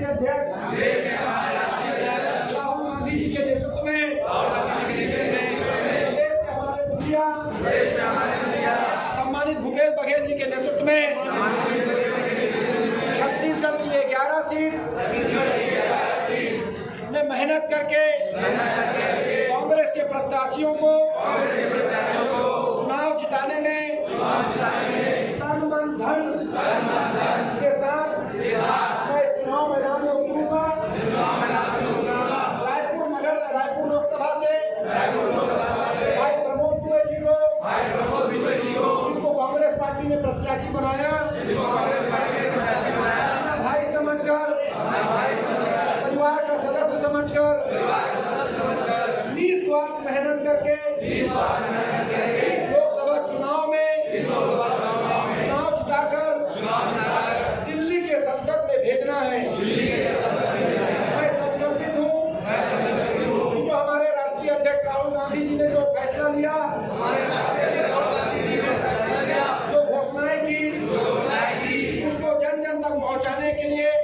राष्ट्रीय अध्यक्ष। राहुल गांधी जी के नेतृत्व में। प्रदेश के हमारे मुखिया सम्मानित भूपेश बघेल जी के नेतृत्व में। छत्तीसगढ़ की ग्यारह सीट। में मेहनत करके कांग्रेस के प्रत्याशियों को चुनाव जिताने में पार्टी ने प्रत्याशी बनाया। भाई समझकर परिवार का सदस्य समझकर निस्वार्थ मेहनत करके। लोकसभा चुनाव में। चुनाव जिताकर दिल्ली के संसद में भेजना है। मैं संकल्पित हूँ। जो हमारे राष्ट्रीय अध्यक्ष राहुल गांधी जी ने पहुँचाने के लिए